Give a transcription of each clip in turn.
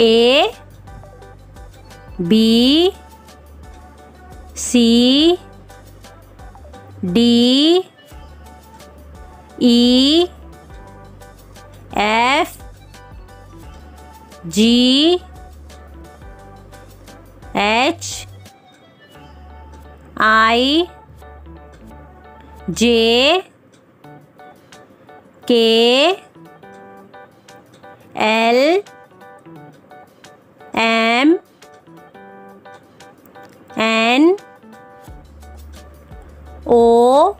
A B C D E F G H I J K L M N O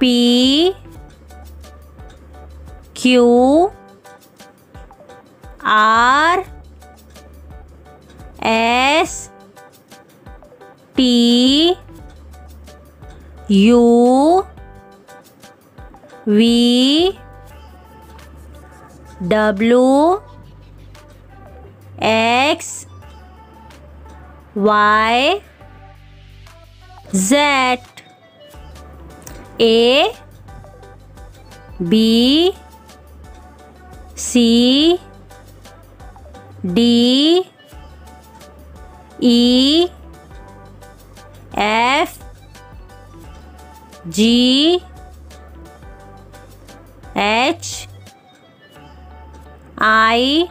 P Q R S T U V W X Y Z A B C D E F G H I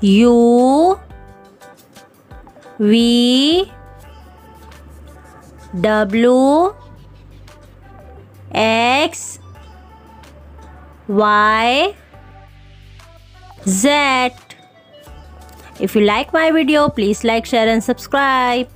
U V W X Y Z. If you like my video, please like, share and subscribe.